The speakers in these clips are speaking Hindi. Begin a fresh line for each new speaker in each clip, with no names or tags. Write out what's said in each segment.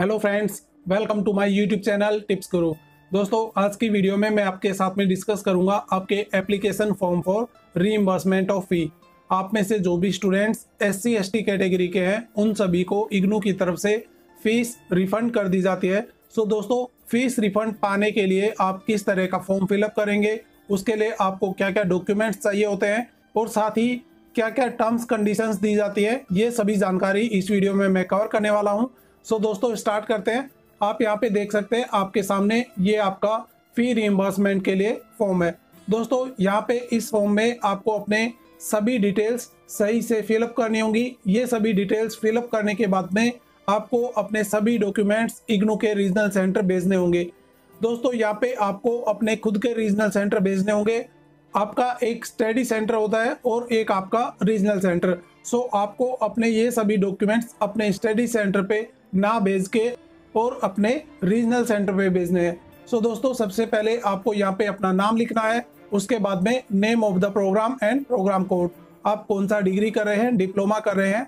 Hello friends welcome to my YouTube channel tips Guru दोस्तों, आज की वीडियो में मैं आपके साथ में डिस्कस करूँगा आपके application form for reimbursement of fee आप में से जो भी स्टूडेंट्स एस सी कैटेगरी के हैं, उन सभी को इग्नू की तरफ़ से फ़ीस रिफंड कर दी जाती है। सो दोस्तों फ़ीस रिफंड पाने के लिए आप किस तरह का फॉर्म फिलअप करेंगे, उसके लिए आपको क्या क्या डॉक्यूमेंट्स चाहिए होते हैं, और साथ ही क्या क्या टर्म्स कंडीशंस दी जाती है, ये सभी जानकारी इस वीडियो में मैं कवर करने वाला हूँ। सो दोस्तों स्टार्ट करते हैं। आप यहाँ पे देख सकते हैं, आपके सामने ये आपका फ़ी रिइम्बर्समेंट के लिए फॉर्म है। दोस्तों, यहाँ पे इस फॉर्म में आपको अपने सभी डिटेल्स सही से फिलअप करनी होंगी। ये सभी डिटेल्स फिलअप करने के बाद में आपको अपने सभी डॉक्यूमेंट्स इग्नू के रीजनल सेंटर भेजने होंगे। दोस्तों, यहाँ पे आपको अपने खुद के रीजनल सेंटर भेजने होंगे। आपका एक स्टडी सेंटर होता है और एक आपका रीजनल सेंटर सो आपको अपने ये सभी डॉक्यूमेंट्स अपने स्टडी सेंटर पे ना भेज के और अपने रीजनल सेंटर पे भेजने हैं। सो दोस्तों, सबसे पहले आपको यहाँ पे अपना नाम लिखना है, उसके बाद में name of the program and program code आप कौन सा डिग्री कर रहे हैं डिप्लोमा कर रहे हैं?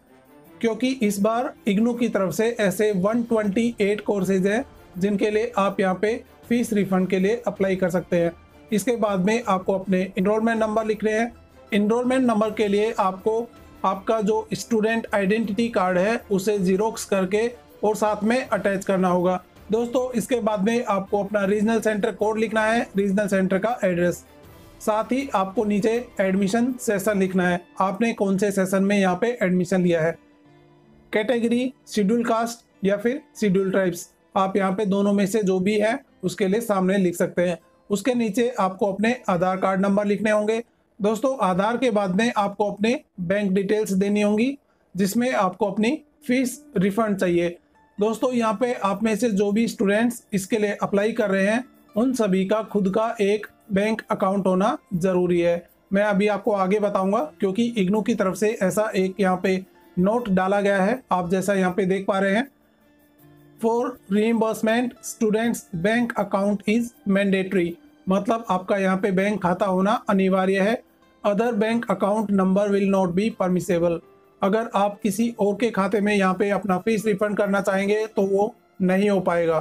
क्योंकि इस बार इग्नू की तरफ़ से ऐसे 128 कोर्सेज हैं, जिनके लिए आप यहाँ पे फ़ीस रिफंड के लिए अप्लाई कर सकते हैं। इसके बाद में आपको अपने इनरोलमेंट नंबर लिखने हैं। इनरोलमेंट नंबर के लिए आपको आपका जो स्टूडेंट आइडेंटिटी कार्ड है, उसे जीरोक्स करके और साथ में अटैच करना होगा। दोस्तों, इसके बाद में आपको अपना रीजनल सेंटर कोड लिखना है रीजनल सेंटर का एड्रेस साथ ही आपको नीचे एडमिशन सेशन लिखना है। आपने कौन से सेशन में यहाँ पे एडमिशन लिया है? कैटेगरी शेड्यूल कास्ट या फिर शेड्यूल ट्राइब्स आप यहाँ पे दोनों में से जो भी है, उसके लिए सामने लिख सकते हैं। उसके नीचे आपको अपने आधार कार्ड नंबर लिखने होंगे। दोस्तों, आधार के बाद में आपको अपने बैंक डिटेल्स देनी होंगी, जिसमें आपको अपनी फ़ीस रिफंड चाहिए। दोस्तों, यहाँ पे आप में से जो भी स्टूडेंट्स इसके लिए अप्लाई कर रहे हैं, उन सभी का खुद का एक बैंक अकाउंट होना ज़रूरी है। मैं अभी आपको आगे बताऊँगा, क्योंकि इग्नू की तरफ़ से ऐसा एक यहाँ पे नोट डाला गया है, आप जैसा यहाँ पे देख पा रहे हैं। For reimbursement students bank account is mandatory मतलब आपका यहाँ पे बैंक खाता होना अनिवार्य है। Other bank account number will not be permissible अगर आप किसी और के खाते में यहाँ पे अपना फ़ीस रिफंड करना चाहेंगे तो वो नहीं हो पाएगा।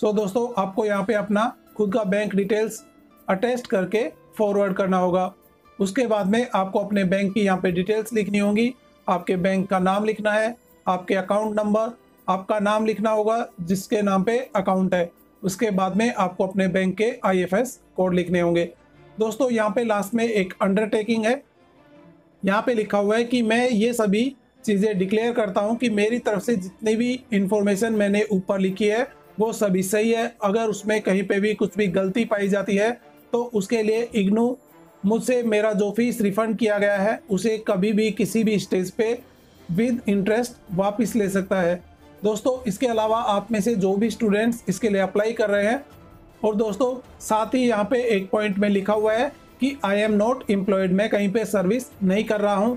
सो so, दोस्तों आपको यहाँ पे अपना खुद का बैंक डिटेल्स अटेस्ट करके फॉरवर्ड करना होगा। उसके बाद में आपको अपने बैंक की यहाँ पे डिटेल्स लिखनी होगी। आपके बैंक का नाम लिखना है आपके अकाउंट नंबर आपका नाम लिखना होगा जिसके नाम पे अकाउंट है। उसके बाद में आपको अपने बैंक के आईएफएस कोड लिखने होंगे। दोस्तों, यहाँ पे लास्ट में एक अंडरटेकिंग है। यहाँ पे लिखा हुआ है कि मैं ये सभी चीज़ें डिक्लेयर करता हूँ कि मेरी तरफ़ से जितनी भी इंफॉर्मेशन मैंने ऊपर लिखी है, वो सभी सही है। अगर उसमें कहीं पे भी कुछ भी गलती पाई जाती है तो उसके लिए इग्नू, मुझसे मेरा जो फ़ीस रिफंड किया गया है, उसे कभी भी किसी भी स्टेज पे विद इंटरेस्ट वापस ले सकता है। दोस्तों, इसके अलावा आप में से जो भी स्टूडेंट्स इसके लिए अप्लाई कर रहे हैं और दोस्तों, साथ ही यहाँ पे एक पॉइंट में लिखा हुआ है कि आई एम नॉट एम्प्लॉयड मैं कहीं पे सर्विस नहीं कर रहा हूँ।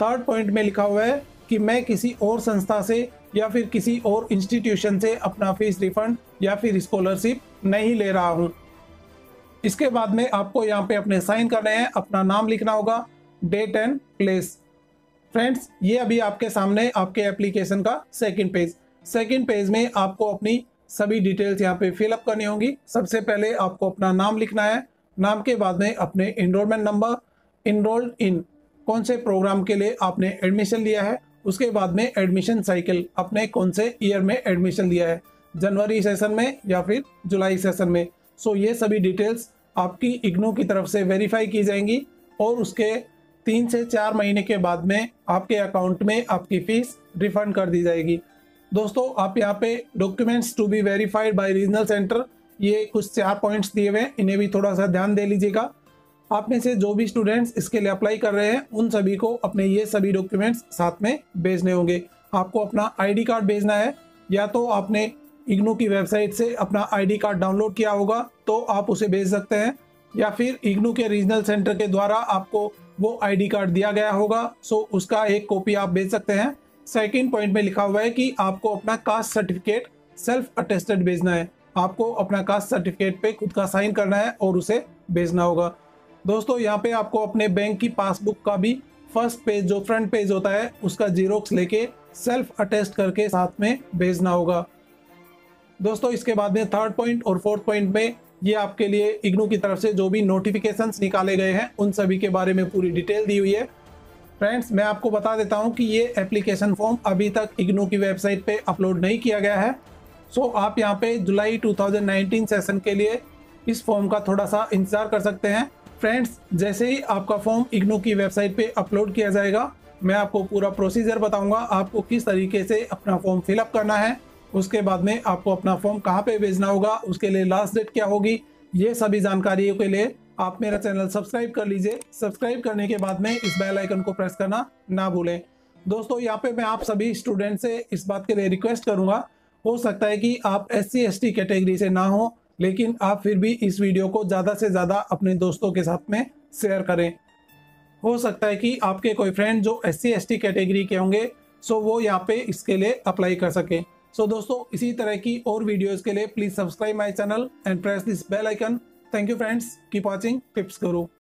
थर्ड पॉइंट में लिखा हुआ है कि मैं किसी और संस्था से या फिर किसी और इंस्टीट्यूशन से अपना फ़ीस रिफंड या फिर स्कॉलरशिप नहीं ले रहा हूँ। इसके बाद में आपको यहाँ पे अपने साइन करने हैं, अपना नाम लिखना होगा डेट एंड प्लेस फ्रेंड्स ये अभी आपके सामने आपके एप्लीकेशन का सेकंड पेज सेकंड पेज में आपको अपनी सभी डिटेल्स यहाँ पे फिलअप करनी होंगी। सबसे पहले आपको अपना नाम लिखना है। नाम के बाद में अपने इनरोलमेंट नंबर इनरोल्ड इन कौन से प्रोग्राम के लिए आपने एडमिशन लिया है। उसके बाद में एडमिशन साइकिल अपने कौन से ईयर में एडमिशन लिया है। जनवरी सेशन में या फिर जुलाई सेशन में। सो ये सभी डिटेल्स आपकी इग्नू की तरफ़ से वेरीफाई की जाएँगी और उसके तीन से चार महीने के बाद में आपके अकाउंट में आपकी फ़ीस रिफंड कर दी जाएगी। दोस्तों, आप यहाँ पे documents to be verified by regional centre ये कुछ चार पॉइंट्स दिए हुए हैं, इन्हें भी थोड़ा सा ध्यान दे लीजिएगा। आप में से जो भी स्टूडेंट्स इसके लिए अप्लाई कर रहे हैं, उन सभी को अपने ये सभी डॉक्यूमेंट्स साथ में भेजने होंगे। आपको अपना आईडी कार्ड भेजना है, या तो आपने इग्नू की वेबसाइट से अपना आईडी कार्ड डाउनलोड किया होगा तो आप उसे भेज सकते हैं। या फिर इग्नू के रीजनल सेंटर के द्वारा आपको वो आईडी कार्ड दिया गया होगा सो उसका एक कॉपी आप भेज सकते हैं। सेकेंड पॉइंट में लिखा हुआ है कि आपको अपना कास्ट सर्टिफिकेट सेल्फ अटेस्टेड भेजना है। आपको अपना कास्ट सर्टिफिकेट पे खुद का साइन करना है और उसे भेजना होगा। दोस्तों, यहाँ पे आपको अपने बैंक की पासबुक का भी फ़र्स्ट पेज, जो फ्रंट पेज होता है, उसका जीरोक्स लेके सेल्फ अटेस्ट करके साथ में भेजना होगा। दोस्तों, इसके बाद में थर्ड पॉइंट और फोर्थ पॉइंट में ये आपके लिए इग्नू की तरफ़ से जो भी नोटिफिकेशंस निकाले गए हैं, उन सभी के बारे में पूरी डिटेल दी हुई है। फ्रेंड्स मैं आपको बता देता हूँ कि ये एप्लीकेशन फॉर्म अभी तक इग्नू की वेबसाइट पे अपलोड नहीं किया गया है। सो आप यहाँ पे जुलाई 2019 सेशन के लिए इस फॉर्म का थोड़ा सा इंतज़ार कर सकते हैं। फ्रेंड्स जैसे ही आपका फॉर्म इग्नू की वेबसाइट पे अपलोड किया जाएगा, मैं आपको पूरा प्रोसीजर बताऊँगा, आपको किस तरीके से अपना फॉर्म फिलअप करना है। उसके बाद में आपको अपना फॉर्म कहाँ पे भेजना होगा, उसके लिए लास्ट डेट क्या होगी, ये सभी जानकारियों के लिए आप मेरा चैनल सब्सक्राइब कर लीजिए। सब्सक्राइब करने के बाद में इस बेल आइकन को प्रेस करना ना भूलें। दोस्तों, यहाँ पे मैं आप सभी स्टूडेंट से इस बात के लिए रिक्वेस्ट करूँगा, हो सकता है कि आप एस सी कैटेगरी से ना हो, लेकिन आप फिर भी इस वीडियो को ज़्यादा से ज़्यादा अपने दोस्तों के साथ में शेयर करें। हो सकता है कि आपके कोई फ्रेंड जो एस सी कैटेगरी के होंगे, सो वो यहाँ पे इसके लिए अप्लाई कर सकें। सो दोस्तों, इसी तरह की और वीडियोज़ के लिए please subscribe my channel and press this bell icon thank you friends keep watching tips Guru